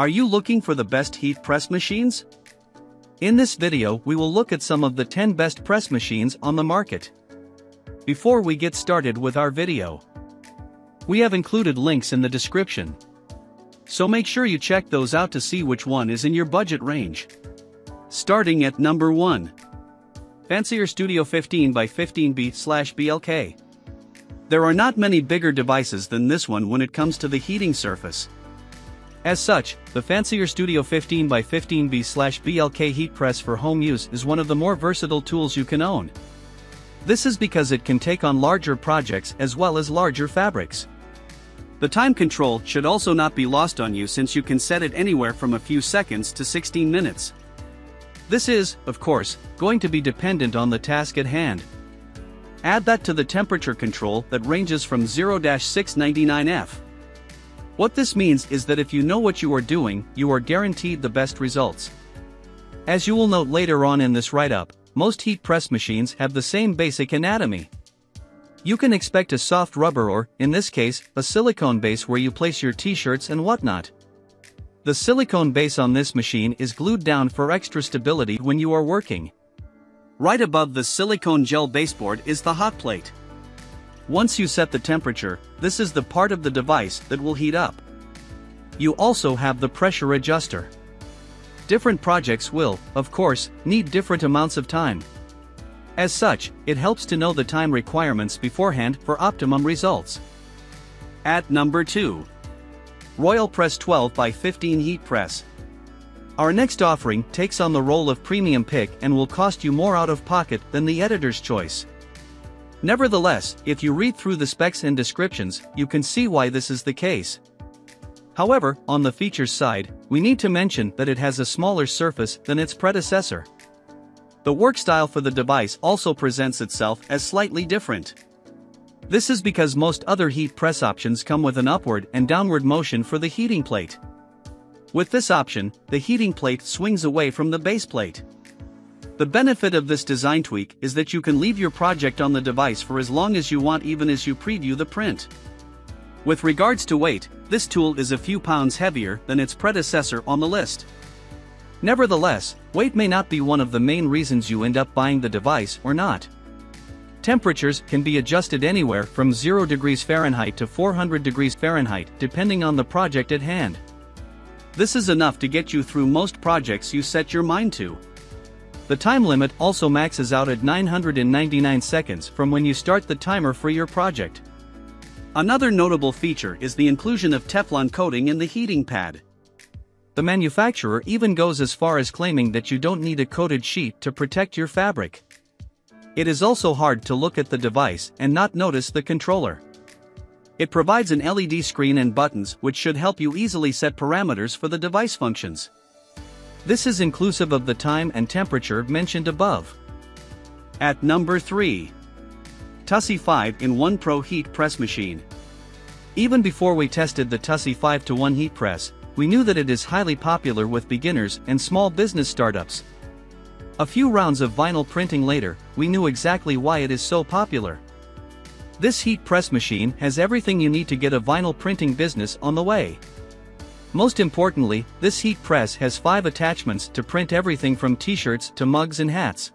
Are you looking for the best heat press machines? In this video we will look at some of the 10 best press machines on the market. Before we get started with our video, we have included links in the description. So make sure you check those out to see which one is in your budget range. Starting at number 1. Fancierstudio 15 by 15B slash BLK. There are not many bigger devices than this one when it comes to the heating surface. As such, the Fancierstudio 15x15B-BLK heat press for home use is one of the more versatile tools you can own. This is because it can take on larger projects as well as larger fabrics. The time control should also not be lost on you since you can set it anywhere from a few seconds to 16 minutes. This is, of course, going to be dependent on the task at hand. Add that to the temperature control that ranges from 0-699F. What this means is that if you know what you are doing, you are guaranteed the best results. As you will note later on in this write-up, most heat press machines have the same basic anatomy. You can expect a soft rubber or, in this case, a silicone base where you place your t-shirts and whatnot. The silicone base on this machine is glued down for extra stability when you are working. Right above the silicone gel baseboard is the hot plate. Once you set the temperature, this is the part of the device that will heat up. You also have the pressure adjuster. Different projects will, of course, need different amounts of time. As such, it helps to know the time requirements beforehand for optimum results. At number 2. RoyalPress 12 by 15 Heat Press. Our next offering takes on the role of premium pick and will cost you more out of pocket than the editor's choice. Nevertheless, if you read through the specs and descriptions, you can see why this is the case. However, on the features side, we need to mention that it has a smaller surface than its predecessor. The work style for the device also presents itself as slightly different. This is because most other heat press options come with an upward and downward motion for the heating plate. With this option, the heating plate swings away from the base plate. The benefit of this design tweak is that you can leave your project on the device for as long as you want even as you preview the print. With regards to weight, this tool is a few pounds heavier than its predecessor on the list. Nevertheless, weight may not be one of the main reasons you end up buying the device or not. Temperatures can be adjusted anywhere from 0 degrees Fahrenheit to 400 degrees Fahrenheit depending on the project at hand. This is enough to get you through most projects you set your mind to. The time limit also maxes out at 999 seconds from when you start the timer for your project. Another notable feature is the inclusion of Teflon coating in the heating pad. The manufacturer even goes as far as claiming that you don't need a coated sheet to protect your fabric. It is also hard to look at the device and not notice the controller. It provides an LED screen and buttons which should help you easily set parameters for the device functions. This is inclusive of the time and temperature mentioned above. At number 3. TUSY 5 in 1 Pro Heat Press Machine. Even before we tested the TUSY 5 to 1 heat press, we knew that it is highly popular with beginners and small business startups. A few rounds of vinyl printing later, we knew exactly why it is so popular. This heat press machine has everything you need to get a vinyl printing business on the way. Most importantly, this heat press has 5 attachments to print everything from t-shirts to mugs and hats.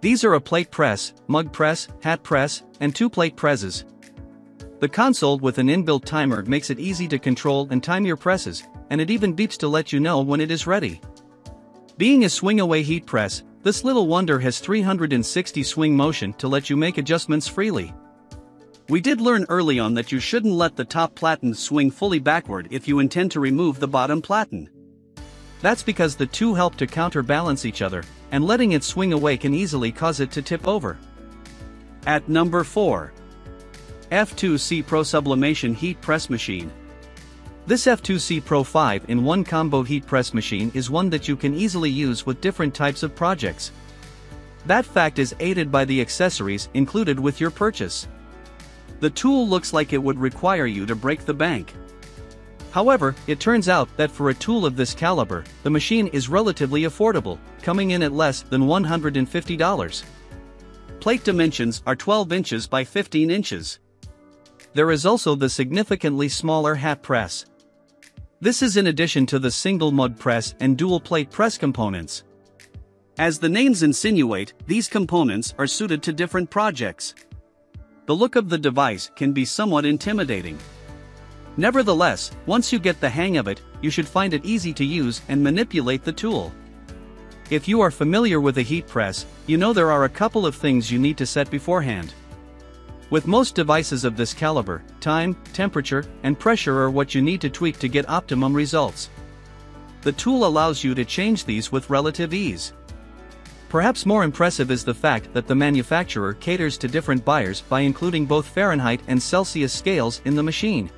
These are a plate press, mug press, hat press, and two plate presses. The console with an inbuilt timer makes it easy to control and time your presses, and it even beeps to let you know when it is ready. Being a swing-away heat press, this little wonder has 360 swing motion to let you make adjustments freely. We did learn early on that you shouldn't let the top platen swing fully backward if you intend to remove the bottom platen. That's because the two help to counterbalance each other, and letting it swing away can easily cause it to tip over. At number 4. F2C Pro Sublimation Heat Press Machine. This F2C Pro 5 in 1 combo heat press machine is one that you can easily use with different types of projects. That fact is aided by the accessories included with your purchase. The tool looks like it would require you to break the bank. However, it turns out that for a tool of this caliber, the machine is relatively affordable, coming in at less than $150. Plate dimensions are 12 inches by 15 inches. There is also the significantly smaller hat press. This is in addition to the single mug press and dual plate press components. As the names insinuate, these components are suited to different projects. The look of the device can be somewhat intimidating. Nevertheless, once you get the hang of it, you should find it easy to use and manipulate the tool. If you are familiar with a heat press, you know there are a couple of things you need to set beforehand. With most devices of this caliber, time, temperature, and pressure are what you need to tweak to get optimum results. The tool allows you to change these with relative ease. Perhaps more impressive is the fact that the manufacturer caters to different buyers by including both Fahrenheit and Celsius scales in the machine.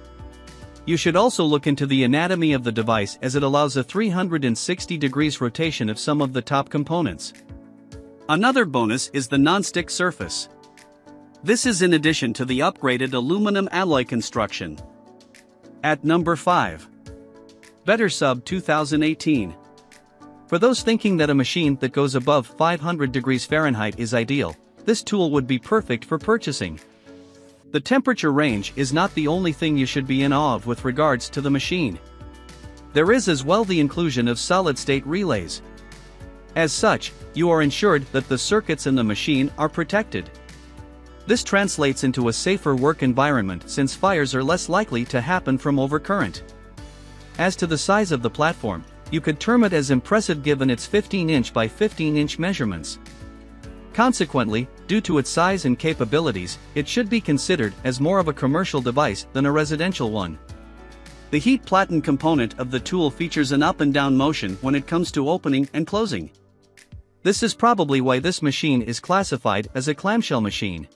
You should also look into the anatomy of the device as it allows a 360 degrees rotation of some of the top components. Another bonus is the non-stick surface. This is in addition to the upgraded aluminum alloy construction. At number 5. Bettersub 2018 for those thinking that a machine that goes above 500 degrees Fahrenheit is ideal, this tool would be perfect for purchasing. The temperature range is not the only thing you should be in awe of with regards to the machine. There is as well the inclusion of solid-state relays. As such, you are ensured that the circuits in the machine are protected. This translates into a safer work environment since fires are less likely to happen from overcurrent. As to the size of the platform, you could term it as impressive given its 15-inch by 15-inch measurements. Consequently, due to its size and capabilities, it should be considered as more of a commercial device than a residential one. The heat platen component of the tool features an up and down motion when it comes to opening and closing. This is probably why this machine is classified as a clamshell machine.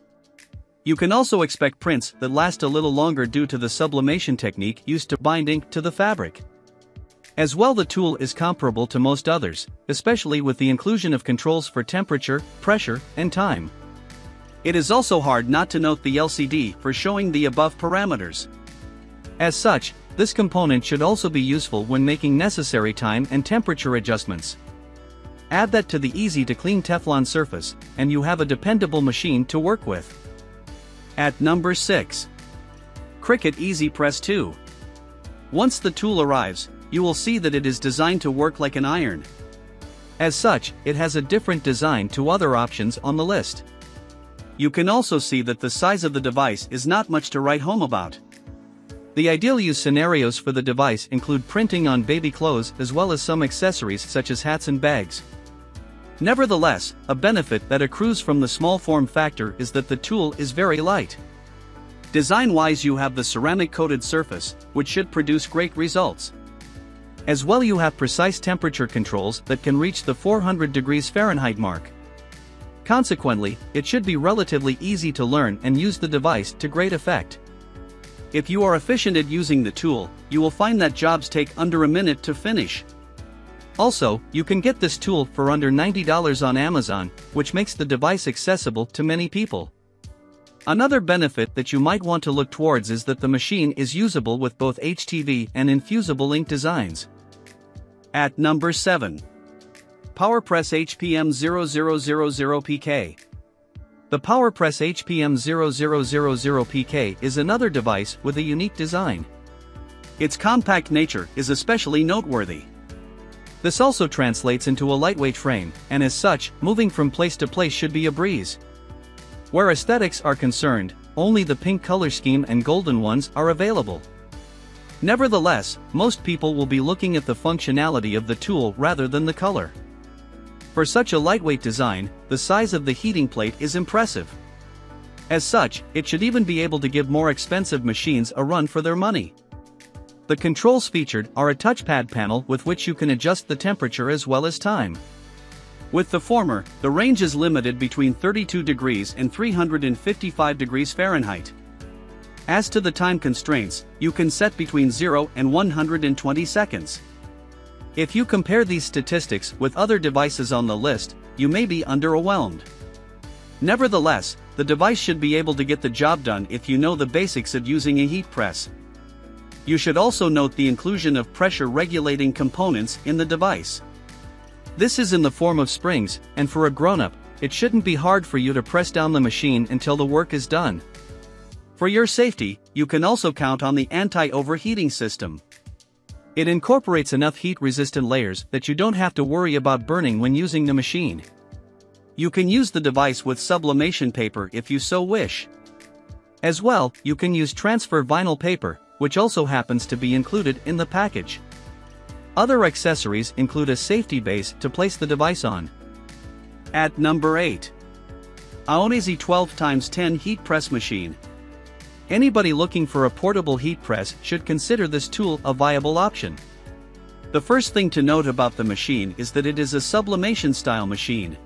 You can also expect prints that last a little longer due to the sublimation technique used to bind ink to the fabric. As well the tool is comparable to most others, especially with the inclusion of controls for temperature, pressure, and time. It is also hard not to note the LCD for showing the above parameters. As such, this component should also be useful when making necessary time and temperature adjustments. Add that to the easy to clean Teflon surface, and you have a dependable machine to work with. At number 6. Cricut EasyPress 2. Once the tool arrives, you will see that it is designed to work like an iron. As such, it has a different design to other options on the list. You can also see that the size of the device is not much to write home about. The ideal use scenarios for the device include printing on baby clothes as well as some accessories such as hats and bags. Nevertheless, a benefit that accrues from the small form factor is that the tool is very light. Design-wise you have the ceramic coated surface, which should produce great results. As well you have precise temperature controls that can reach the 400 degrees Fahrenheit mark. Consequently, it should be relatively easy to learn and use the device to great effect. If you are efficient at using the tool, you will find that jobs take under a minute to finish. Also, you can get this tool for under $90 on Amazon, which makes the device accessible to many people. Another benefit that you might want to look towards is that the machine is usable with both HTV and infusible ink designs. At number 7. PowerPress HPM 0000PK. The PowerPress HPM 0000PK is another device with a unique design. Its compact nature is especially noteworthy. This also translates into a lightweight frame, and as such, moving from place to place should be a breeze. Where aesthetics are concerned, only the pink color scheme and golden ones are available. Nevertheless, most people will be looking at the functionality of the tool rather than the color. For such a lightweight design, the size of the heating plate is impressive. As such, it should even be able to give more expensive machines a run for their money. The controls featured are a touchpad panel with which you can adjust the temperature as well as time. With the former, the range is limited between 32 degrees and 355 degrees Fahrenheit. As to the time constraints, you can set between 0 and 120 seconds. If you compare these statistics with other devices on the list, you may be underwhelmed. Nevertheless, the device should be able to get the job done if you know the basics of using a heat press. You should also note the inclusion of pressure regulating components in the device. This is in the form of springs, and for a grown-up, it shouldn't be hard for you to press down the machine until the work is done. For your safety, you can also count on the anti-overheating system. It incorporates enough heat-resistant layers that you don't have to worry about burning when using the machine. You can use the device with sublimation paper if you so wish. As well, you can use transfer vinyl paper, which also happens to be included in the package. Other accessories include a safety base to place the device on. At number 8. AONESY 12x10 Heat Press Machine. Anybody looking for a portable heat press should consider this tool a viable option. The first thing to note about the machine is that it is a sublimation style machine.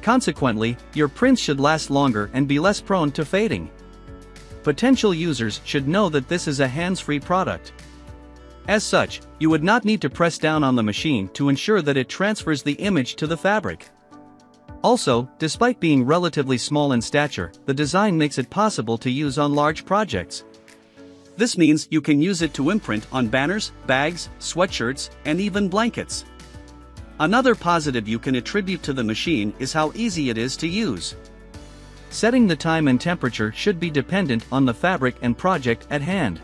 Consequently, your prints should last longer and be less prone to fading. Potential users should know that this is a hands-free product. As such, you would not need to press down on the machine to ensure that it transfers the image to the fabric. Also, despite being relatively small in stature, the design makes it possible to use on large projects. This means you can use it to imprint on banners, bags, sweatshirts, and even blankets. Another positive you can attribute to the machine is how easy it is to use. Setting the time and temperature should be dependent on the fabric and project at hand.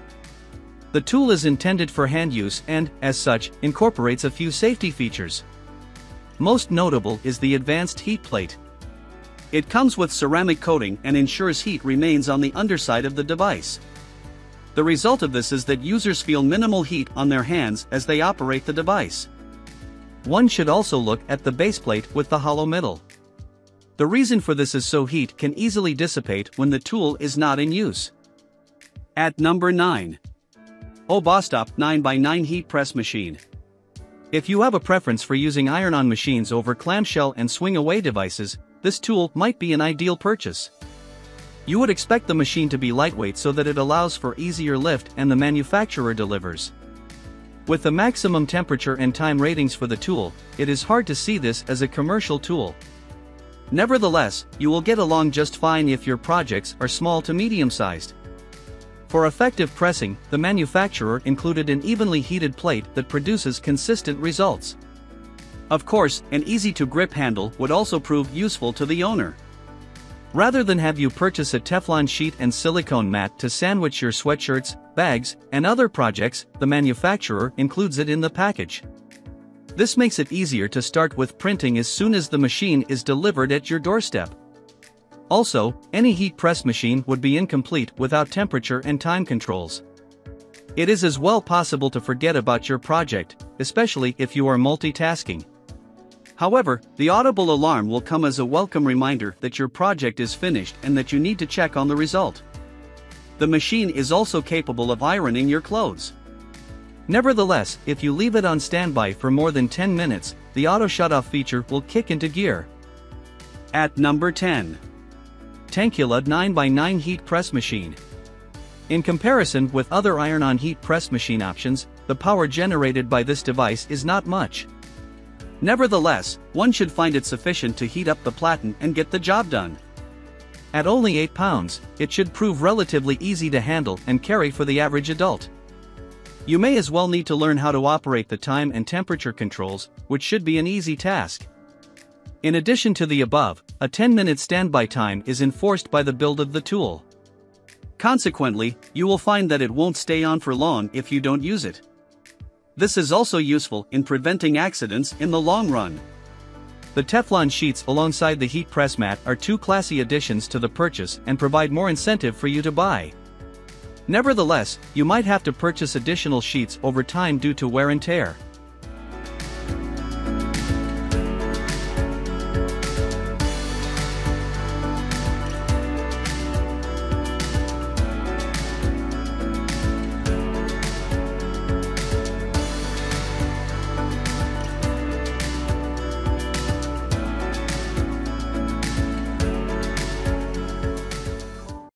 The tool is intended for hand use and, as such, incorporates a few safety features. Most notable is the advanced heat plate. It comes with ceramic coating and ensures heat remains on the underside of the device. The result of this is that users feel minimal heat on their hands as they operate the device. One should also look at the base plate with the hollow middle. The reason for this is so heat can easily dissipate when the tool is not in use. At number 9. Obostop 9x9 Heat Press Machine. If you have a preference for using iron-on machines over clamshell and swing-away devices, this tool might be an ideal purchase. You would expect the machine to be lightweight so that it allows for easier lift and the manufacturer delivers. With the maximum temperature and time ratings for the tool, it is hard to see this as a commercial tool. Nevertheless, you will get along just fine if your projects are small to medium-sized. For effective pressing, the manufacturer included an evenly heated plate that produces consistent results. Of course, an easy-to-grip handle would also prove useful to the owner. Rather than have you purchase a Teflon sheet and silicone mat to sandwich your sweatshirts, bags, and other projects, the manufacturer includes it in the package. This makes it easier to start with printing as soon as the machine is delivered at your doorstep. Also, any heat press machine would be incomplete without temperature and time controls. It is as well possible to forget about your project, especially if you are multitasking. However, the audible alarm will come as a welcome reminder that your project is finished and that you need to check on the result. The machine is also capable of ironing your clothes. Nevertheless, if you leave it on standby for more than 10 minutes, the auto shutoff feature will kick into gear. At number 10. Tangkula 9x9 Heat Press Machine. In comparison with other iron-on heat press machine options, the power generated by this device is not much. Nevertheless, one should find it sufficient to heat up the platen and get the job done. At only 8 pounds, it should prove relatively easy to handle and carry for the average adult. You may as well need to learn how to operate the time and temperature controls, which should be an easy task. In addition to the above, a 10-minute standby time is enforced by the build of the tool. Consequently, you will find that it won't stay on for long if you don't use it. This is also useful in preventing accidents in the long run. The Teflon sheets alongside the heat press mat are two classy additions to the purchase and provide more incentive for you to buy. Nevertheless, you might have to purchase additional sheets over time due to wear and tear.